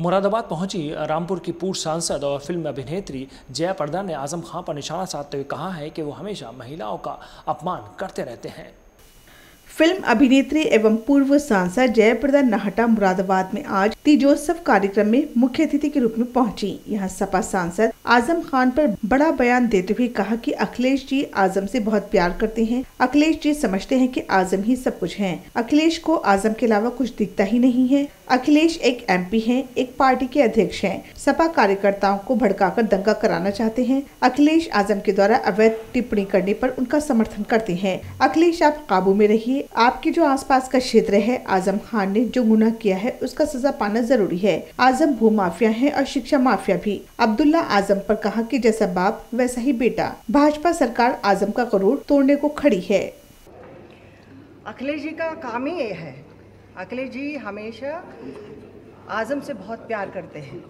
मुरादाबाद पहुँची रामपुर की पूर्व सांसद और फ़िल्म अभिनेत्री जया प्रदा ने आज़म खां पर निशाना साधते हुए कहा है कि वो हमेशा महिलाओं का अपमान करते रहते हैं। फ़िल्म अभिनेत्री एवं पूर्व सांसद जयप्रदा नाहटा मुरादाबाद में आज तीजोत्सव कार्यक्रम में मुख्य अतिथि के रूप में पहुँची। यहाँ सपा सांसद आज़म खान पर बड़ा बयान देते हुए कहा कि अखिलेश जी आज़म से बहुत प्यार करते हैं। अखिलेश जी समझते हैं कि आज़म ही सब कुछ हैं। अखिलेश को आज़म के अलावा कुछ दिखता ही नहीं है। अखिलेश एक एमपी हैं, एक पार्टी के अध्यक्ष हैं। सपा कार्यकर्ताओं को भड़काकर दंगा कराना चाहते हैं। अखिलेश आज़म के द्वारा अवैध टिप्पणी करने पर उनका समर्थन करते हैं। अखिलेश आप काबू में रहिए। आपके जो आसपास का क्षेत्र है, आज़म खान ने जो गुनाह किया है, उसका सजा पाना ज़रूरी है। आज़म भू माफिया है और शिक्षा माफिया भी। अब्दुल्ला आज़म पर कहा कि जैसा बाप, वैसा ही बेटा। भाजपा सरकार आज़म का करोड़ तोड़ने को खड़ी है। अखिलेश जी का काम ही ये है। अखिलेश जी हमेशा आज़म से बहुत प्यार करते हैं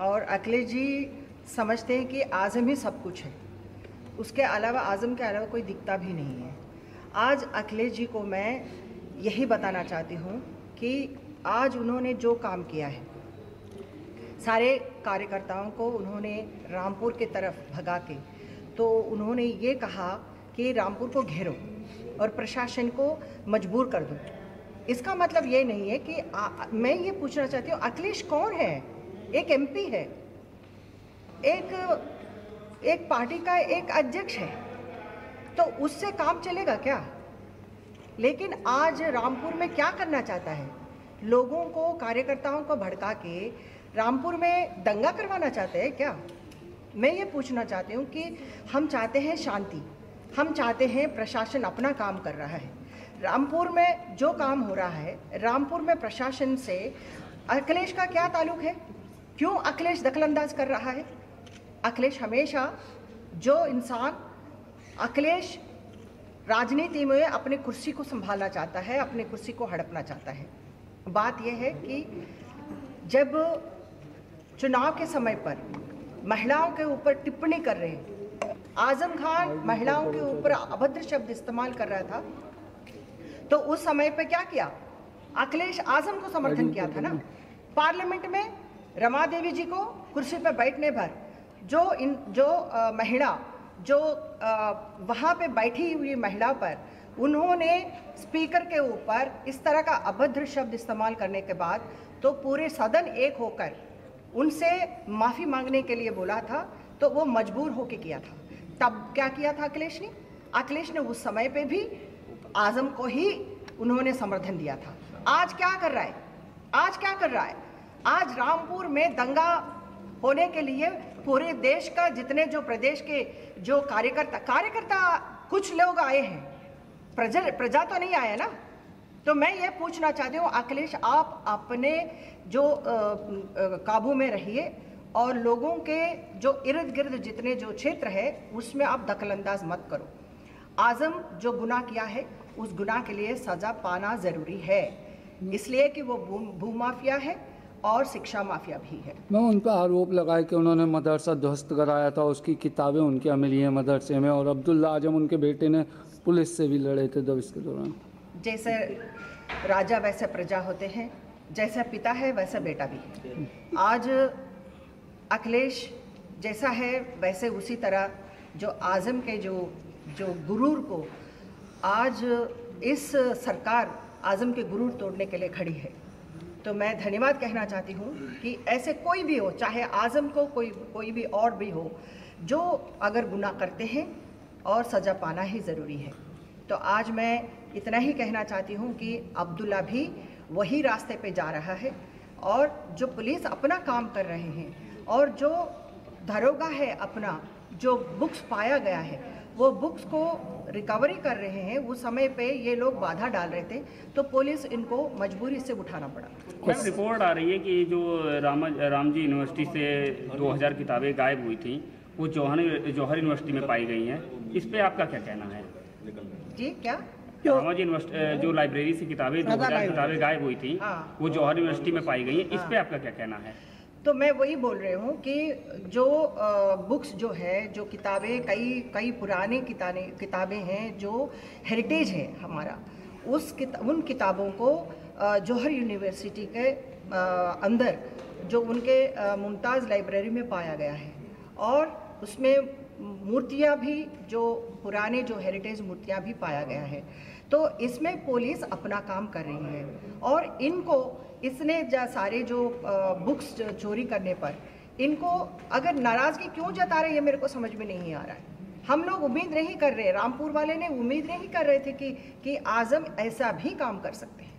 और अखिलेश जी समझते हैं कि आज़म ही सब कुछ है। उसके अलावा आज़म के अलावा कोई दिखता भी नहीं है। आज अखिलेश जी को मैं यही बताना चाहती हूँ कि आज उन्होंने जो काम किया है सारे कार्यकर्ताओं को उन्होंने रामपुर के तरफ़ भगा के तो उन्होंने ये कहा कि रामपुर को घेरो और प्रशासन को मजबूर कर दो। इसका मतलब ये नहीं है कि आ, मैं ये पूछना चाहती हूँ अखिलेश कौन है? एक एमपी है एक एक पार्टी का एक अध्यक्ष है। तो उससे काम चलेगा क्या? लेकिन आज रामपुर में क्या करना चाहता है? लोगों को, कार्यकर्ताओं को भड़का के रामपुर में दंगा करवाना चाहते हैं क्या? मैं ये पूछना चाहती हूँ कि हम चाहते हैं शांति, हम चाहते हैं प्रशासन अपना काम कर रहा है। रामपुर में जो काम हो रहा है, रामपुर में प्रशासन से अखिलेश का क्या ताल्लुक है? क्यों अखिलेश दखलंदाज कर रहा है? अखिलेश हमेशा जो इंसान अखिलेश राजनीति में अपनी कुर्सी को संभालना चाहता है, अपनी कुर्सी को हड़पना चाहता है। बात यह है कि जब चुनाव के समय पर महिलाओं के ऊपर टिप्पणी कर रहे हैं, आज़म खान महिलाओं के ऊपर अभद्र शब्द इस्तेमाल कर रहा था तो उस समय पर क्या किया? अखिलेश आज़म को समर्थन किया था ना? पार्लियामेंट में रमा देवी जी को कुर्सी पर बैठने भर जो इन, जो महिला जो वहाँ पे बैठी हुई महिला पर उन्होंने स्पीकर के ऊपर इस तरह का अभद्र शब्द इस्तेमाल करने के बाद तो पूरे सदन एक होकर उनसे माफ़ी मांगने के लिए बोला था तो वो मजबूर होके किया था। तब क्या किया था अखिलेश ने? अखिलेश ने उस समय पे भी आज़म को ही उन्होंने समर्थन दिया था। आज क्या कर रहा है? आज क्या कर रहा है? आज रामपुर में दंगा होने के लिए पूरे देश का जितने जो प्रदेश के जो कार्यकर्ता कार्यकर्ता कुछ लोग आए हैं। प्रजा प्रजा तो नहीं आया ना? तो मैं ये पूछना चाहती हूँ, अखिलेश, आप अपने जो काबू में रहिए और लोगों के जो इर्द गिर्द जितने जो क्षेत्र है, उसमें आप दखलंदाज मत करो। आज़म जो गुनाह किया है, उस गुनाह के लिए सज़ा पाना ज़रूरी है। इसलिए कि वो भूमाफिया है और शिक्षा माफिया भी है। मैं उन पर आरोप लगाया कि उन्होंने मदरसा ध्वस्त कराया था उसकी किताबें उनके मिली हैं मदरसे में और अब्दुल्ला आज़म उनके बेटे ने पुलिस से भी लड़े थे दबिश के दौरान। जैसे राजा वैसे प्रजा होते हैं जैसा पिता है वैसा बेटा भी है। आज अखिलेश जैसा है वैसे उसी तरह जो आज़म के जो जो गुरूर को आज इस सरकार आज़म के गुरूर तोड़ने के लिए खड़ी है। तो मैं धन्यवाद कहना चाहती हूँ कि ऐसे कोई भी हो, चाहे आज़म को, कोई कोई भी और भी हो, जो अगर गुनाह करते हैं और सज़ा पाना ही ज़रूरी है। तो आज मैं इतना ही कहना चाहती हूँ कि अब्दुल्ला भी वही रास्ते पे जा रहा है और जो पुलिस अपना काम कर रहे हैं और जो धरोगा है अपना जो बुक्स पाया गया है वो बुक्स को रिकवरी कर रहे हैं उस समय पे ये लोग बाधा डाल रहे थे तो पुलिस इनको मजबूरी से उठाना पड़ा। मैम रिपोर्ट आ रही है कि जो राम रामजी यूनिवर्सिटी से 2000 किताबें गायब हुई थी वो जौहर जौहर यूनिवर्सिटी में पाई गई हैं। इस पे आपका क्या कहना है? जी क्या? रामाजी यूनिवर्सिटी जो लाइब्रेरी से किताबें दो किताबें गायब हुई थी हाँ। वो जौहर यूनिवर्सिटी में पाई गई हैं। इस पे हाँ। आपका क्या कहना है? तो मैं वही बोल रही हूँ कि जो बुक्स जो है जो किताबें कई कई पुराने किताबें किताबें हैं जो हेरिटेज है हमारा उस किता, उन किताबों को जौहर यूनिवर्सिटी के अंदर जो उनके मुमताज़ लाइब्रेरी में पाया गया है। और उसमें मूर्तियाँ भी जो पुराने जो हेरिटेज मूर्तियाँ भी पाया गया है। तो इसमें पुलिस अपना काम कर रही है और इनको इसने जा सारे जो बुक्स चोरी करने पर, इनको अगर नाराज़गी क्यों जता रहे ये मेरे को समझ में नहीं आ रहा है। हम लोग उम्मीद नहीं कर रहे, रामपुर वाले ने उम्मीद नहीं कर रहे थे कि कि आज़म ऐसा भी काम कर सकते हैं।